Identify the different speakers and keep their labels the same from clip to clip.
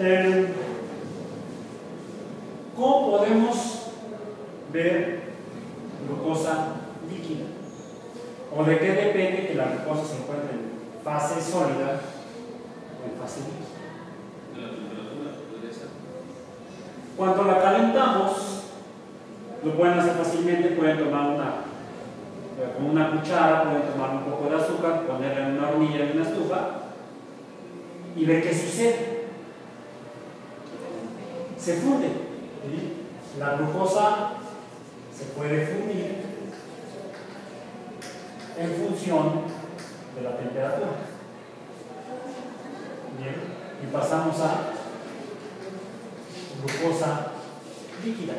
Speaker 1: Eh, ¿Cómo podemos ver glucosa líquida? ¿O de qué depende que la glucosa se encuentre en fase sólida o en fase líquida?
Speaker 2: De la temperatura, podría ser.
Speaker 1: Cuando la calentamos, lo pueden hacer fácilmente, pueden tomar una, eh, con una cuchara, pueden tomar un poco de azúcar, ponerla en una hornilla en una estufa y ver qué sucede. Se funde. La glucosa se puede fundir en función de la temperatura. Bien, y pasamos a glucosa líquida.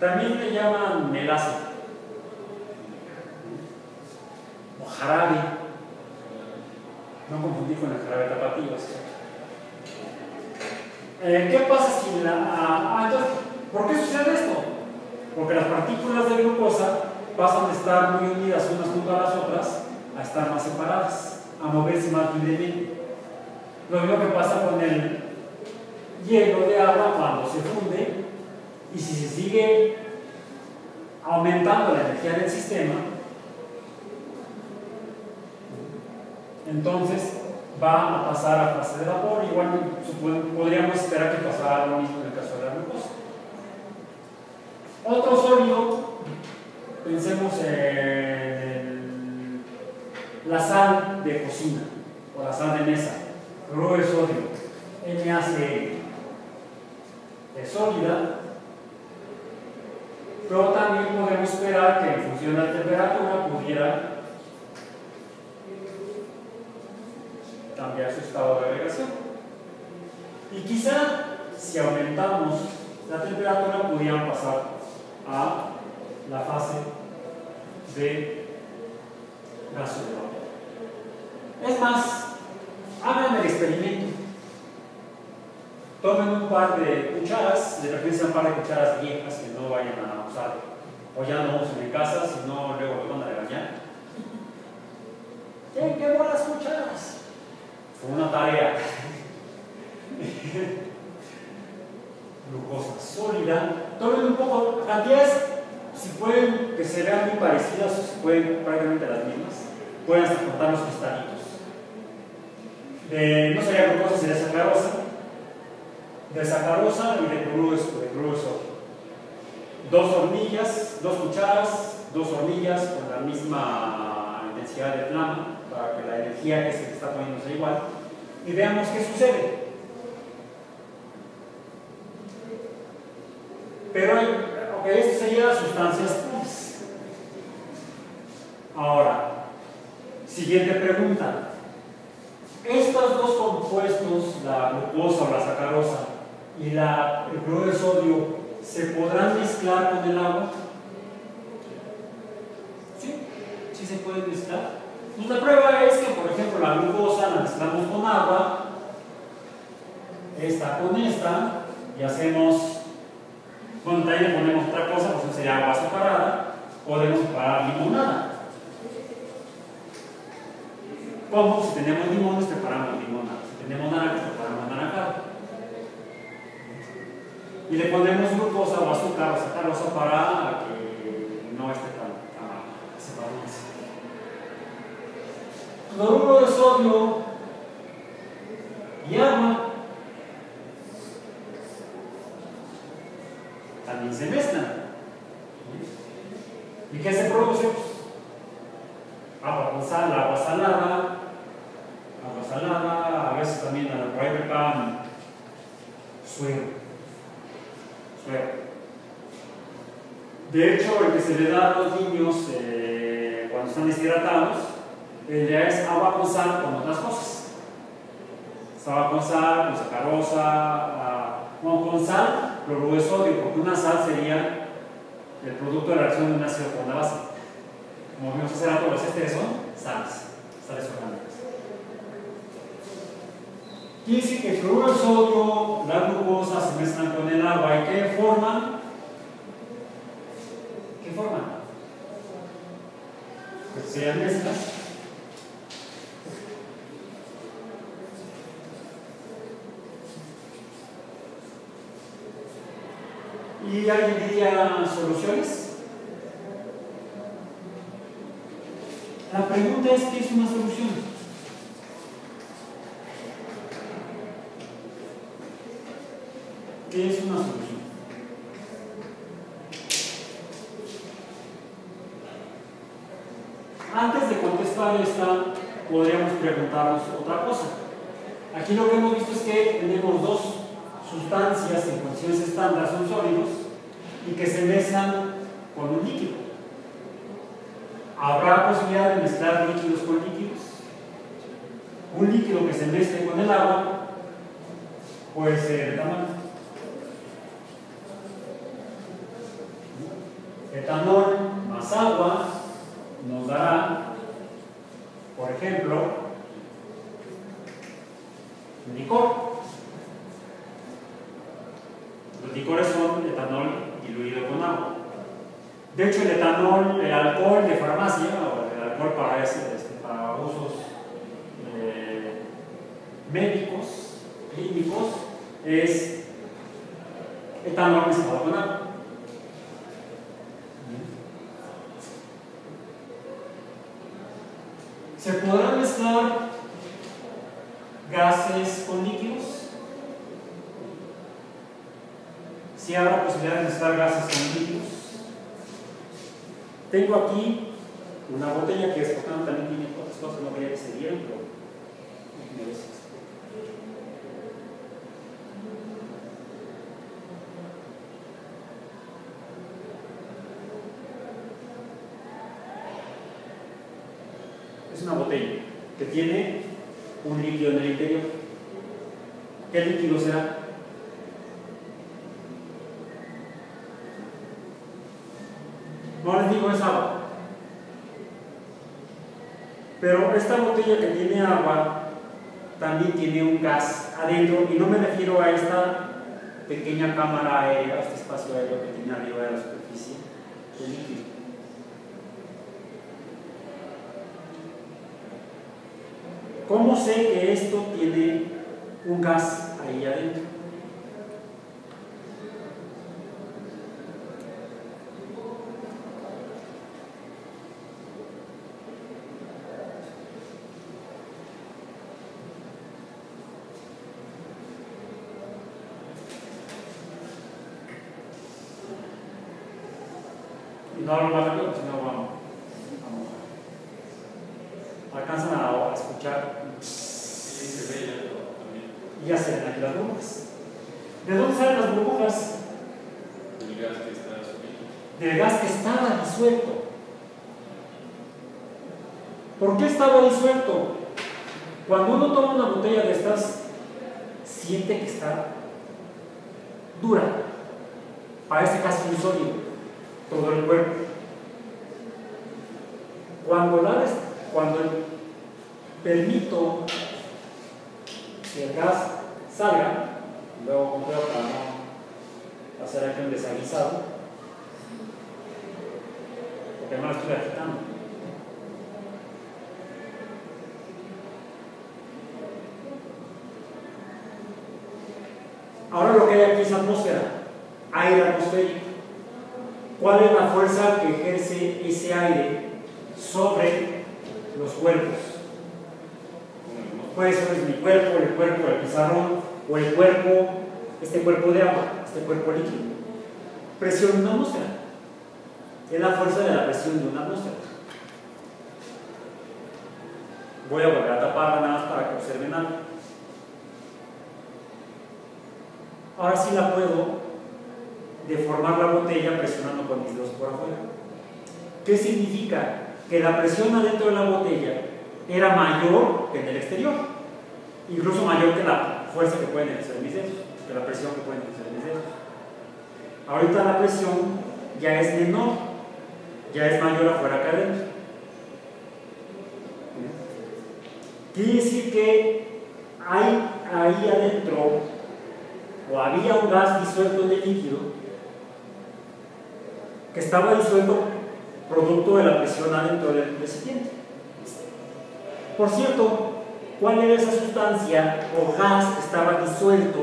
Speaker 1: También le llaman melaza o jarabe. No confundir con el jarabe tapatío. ¿sí? Eh, ¿Qué pasa si la... ah, entonces, ¿por qué sucede esto? Porque las partículas de glucosa pasan de estar muy unidas unas junto a las otras a estar más separadas, a moverse más libremente. Lo mismo que pasa con el hielo de agua cuando se funde y si se sigue aumentando la energía del sistema, entonces va a pasar a fase de vapor. Igual podríamos esperar que pasara lo mismo en el caso de la glucosa. Otro sólido, pensemos en la sal de cocina o la sal de mesa, cloruro de sodio, NaCl. Es sólida, pero también podemos esperar que en función de la temperatura pudiera cambiar su estado de agregación. Y quizá si aumentamos la temperatura pudieran pasar a la fase de gaso de. Es más, hagan el experimento. Tomen un par de cucharas, de preferencia un par de cucharas viejas que no vayan a usar o ya no usen en casa, si no luego lo van a regañar. ¿Qué, qué buenas cucharas? Fue una tarea. Glucosa sólida. Tomen un poco, cantidades, si pueden, que se vean muy parecidas si pueden prácticamente las mismas, pueden hasta contar los cristalitos. De, no sería glucosa, sería sacarosa. De sacarosa y de cloruro de sodio. Dos hornillas, dos cucharas, dos hornillas con la misma intensidad de flama para que la energía que se está poniendo sea igual y veamos qué sucede. Pero, ok, esto sería sustancias puras. Ahora, siguiente pregunta. Estos dos compuestos, la glucosa o la sacarosa y el cloruro de sodio, ¿se podrán mezclar con el agua? Sí, sí Pues la prueba es que, por ejemplo, la glucosa la mezclamos con agua, esta con esta, y hacemos, bueno, también le ponemos otra cosa, pues sería agua separada, podemos preparar limonada. ¿Cómo? Si tenemos limones, preparamos limonada. Si tenemos naranjas, preparamos naranjada. Y le ponemos glucosa o azúcar o sacarosa para que Cloruro de sodio y agua también se mezclan. ¿Y qué se produce? Agua con sal, agua salada, agua salada, a veces también por ahí preparan suero. suero. De hecho, el que se le da a los niños eh, cuando están deshidratados, la idea es agua con sal con otras cosas. Es agua con sal, con sacarosa, ah, con sal, cloruro de sodio, porque una sal sería el producto de la reacción de un ácido con una base. Como vimos hace rato, los ésteres son sales, sales orgánicas. Decir que el cloruro de sodio, la glucosa se mezclan con el agua y ¿qué forman? ¿Qué forman? Pues serían mezclas. ¿Y alguien diría soluciones? La pregunta es, ¿qué es una solución? ¿Qué es una solución? Antes de contestar esta, podríamos preguntarnos otra cosa. Aquí lo que hemos visto es que tenemos dos sustancias en condiciones estándar, son sólidos, y que se mezclan con un líquido. ¿Habrá posibilidad de mezclar líquidos con líquidos? Un líquido que se mezcle con el agua puede ser etanol. Etanol más agua nos dará, por ejemplo, licor. Los licores son etanol diluido con agua. De hecho, el etanol, el alcohol de farmacia, o el alcohol para, ese, este, para usos eh, médicos, clínicos, es etanol mezclado con agua. ¿Se podrán mezclar gases con líquidos? Si habrá posibilidad de mezclar gases con líquidos. Tengo aquí una botella que es también tiene otras cosas, no quería que se vieran, pero es una botella que tiene un líquido en el interior. ¿Qué líquido será? No les digo es agua. Pero esta botella que tiene agua también tiene un gas adentro y no me refiero a esta pequeña cámara aérea, a este espacio aéreo que tiene arriba de la superficie, el líquido. ¿Cómo sé que esto tiene un gas ahí adentro? No hablo más rápido, si no vamos. vamos. Alcanzan a escuchar y ya se ven aquí las burbujas. ¿De dónde salen las burbujas?
Speaker 2: El gas que está subiendo.
Speaker 1: Del gas que estaba disuelto. ¿Por qué estaba disuelto? Cuando uno toma una botella de estas, siente que está dura. Parece casi un sólido, todo el cuerpo. Cuando, la cuando permito que el gas salga, luego compruebo para no hacer aquí un desaguisado, porque no lo estoy agitando. Ahora lo que hay aquí es atmósfera, aire atmosférico. ¿Cuál es la fuerza que ejerce ese aire sobre los cuerpos? Puede ser mi cuerpo, el cuerpo del pizarrón, o el cuerpo, este cuerpo de agua, este cuerpo líquido. Presión de una atmósfera. Es la fuerza de la presión de una atmósfera. Voy a volver a taparla nada más para que observen algo. Ahora sí la puedo deformar la botella presionando con mis dedos por afuera. ¿Qué significa? Que la presión adentro de la botella era mayor que en el exterior, incluso mayor que la fuerza que pueden ejercer mis dedos, que la presión que pueden ejercer mis dedos. Ahorita la presión ya es menor, ya es mayor afuera que adentro. Quiere decir que hay ahí adentro, o había un gas disuelto en el líquido, que estaba disuelto producto de la presión adentro del recipiente. Por cierto, ¿cuál era esa sustancia o gas que estaba disuelto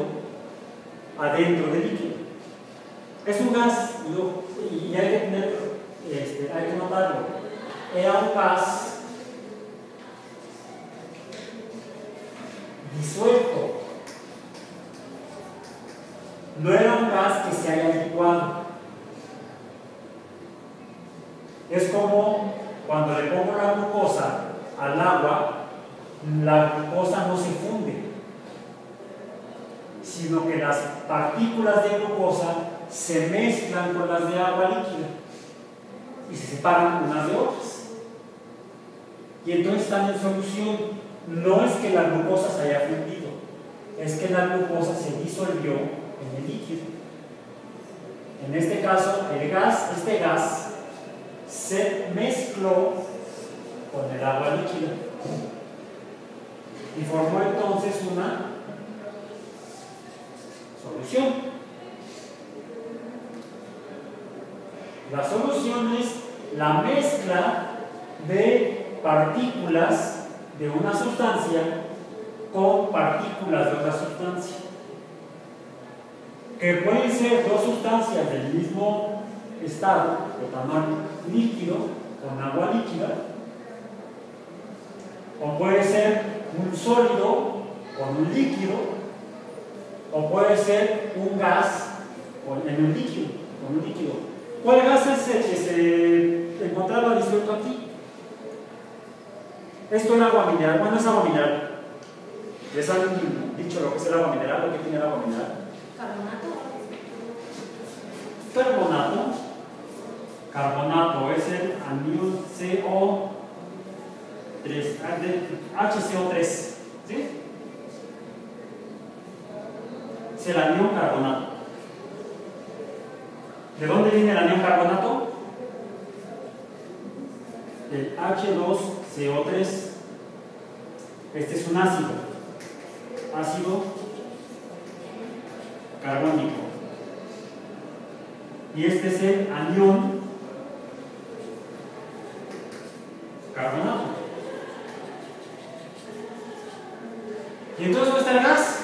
Speaker 1: adentro del líquido? Es un gas y, hay que tener, este, hay que notarlo. Era un gas disuelto. No era un gas que se haya licuado. Es como cuando le pongo la glucosa al agua, la glucosa no se funde, sino que las partículas de glucosa se mezclan con las de agua líquida y se separan unas de otras. Y entonces están en solución. No es que la glucosa se haya fundido, es que la glucosa se disolvió en el líquido. En este caso, el gas, este gas se mezcló con el agua líquida y formó entonces una solución. La solución es la mezcla de partículas de una sustancia con partículas de otra sustancia. Que pueden ser dos sustancias del mismo estado, de tamaño líquido, con agua líquida, o puede ser un sólido con un líquido, o puede ser un gas en un líquido, con un líquido. ¿Cuál gas es el que se encontraba disuelto aquí? Esto es agua mineral. Bueno, es agua mineral. ¿Les han dicho lo que es el agua mineral? ¿Lo que tiene el agua mineral?
Speaker 3: Carbonato.
Speaker 1: Carbonato. Carbonato es el anión CO3, ah, HCO3. ¿Sí? Es el anión carbonato. ¿De dónde viene el anión carbonato? Del H2CO3. Este es un ácido. Ácido carbónico. Y este es el anión carbonato. ¿Y entonces dónde está el gas?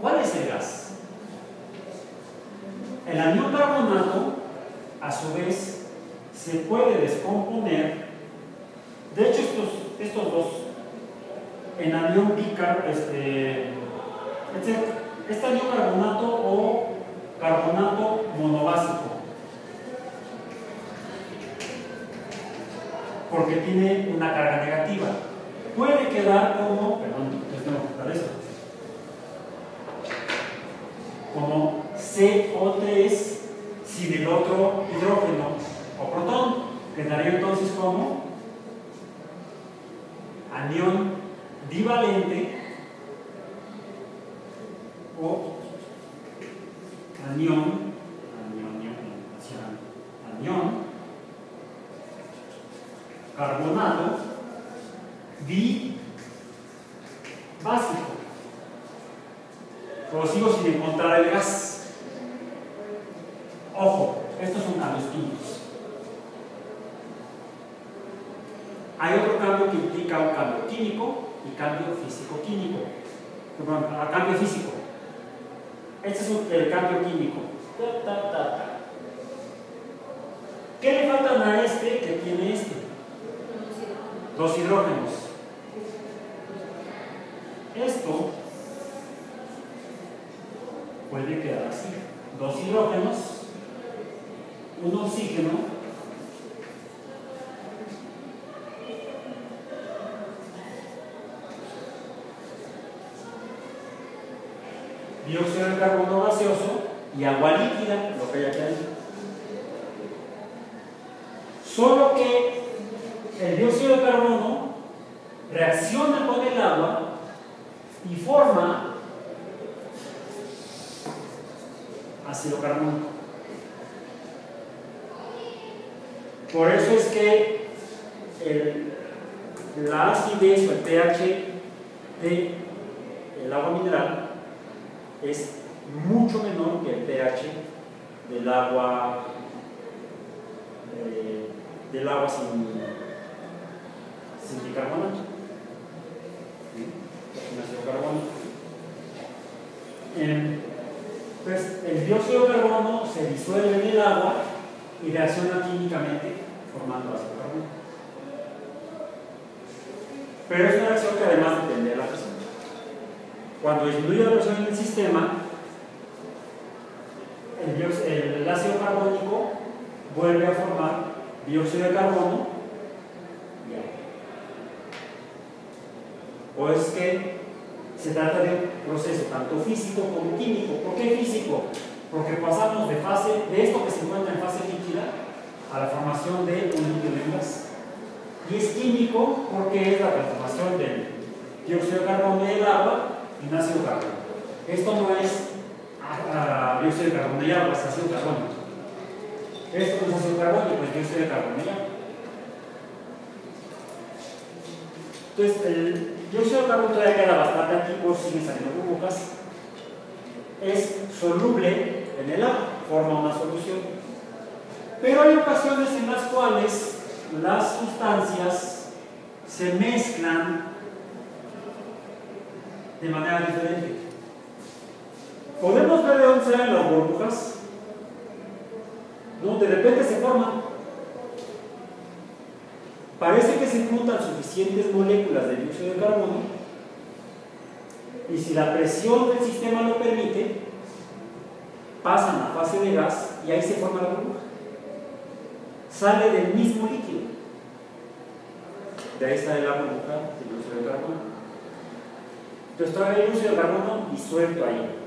Speaker 1: ¿Cuál es el gas? El anión carbonato, a vez, se puede descomponer. De hecho, estos, estos dos, en anión bicar, este, este, este o carbonato monobásico, porque tiene una carga negativa. Puede quedar como, perdón, no, eso, como CO3 sin el otro hidrógeno o protón. Quedaría entonces como anión divalente o anión, anión, anión carbonato básico. Pero sigo sin encontrar el gas. Ojo, estos son cambios químicos. Hay otro cambio implica un cambio químico y cambio físico-químico. Perdón, a cambio físico. Este es el cambio químico. ¿Qué le faltan a este que tiene este? Dos hidrógenos. Esto puede quedar así. Dos hidrógenos, un oxígeno dióxido de carbono gaseoso y agua líquida, lo que hay aquí. Solo que el dióxido de carbono reacciona con el agua y forma ácido carbónico. Por eso es que el- la acidez o el pH del agua mineral es mucho menor que el pH del agua eh, del agua sin, sin bicarbonato. ¿Sí? Entonces, el dióxido de carbono se disuelve en el agua y reacciona químicamente formando ácido carbónico. Pero es una reacción que además depende de la presión. Cuando disminuye la presión en el sistema, el, ácido carbónico vuelve a formar dióxido de carbono. O es que se trata de un proceso tanto físico como químico. ¿Por qué físico? Porque pasamos de fase, de esto que se encuentra en fase líquida, a la formación de un líquido en gas. Y es químico porque es la transformación del dióxido de carbono y el agua en ácido carbónico. Esto no es dióxido de carbono y agua, es ácido carbónico. Esto no es ácido carbónico, es dióxido de carbono y agua. Entonces, el dióxido de carbono todavía queda bastante antiguo, sigue saliendo burbujas. Es soluble en el agua, forma una solución. Pero hay ocasiones en las cuales las sustancias se mezclan de manera diferente. Podemos ver de dónde salen las burbujas, donde de repente se forman. Parece que se juntan suficientes moléculas de dióxido de carbono y si la presión del sistema lo permite, pasan a fase de gas y ahí se forma la burbuja. Sale del mismo líquido. De ahí sale la burbuja de dióxido de carbono. Entonces todavía hay dióxido de carbono disuelto ahí.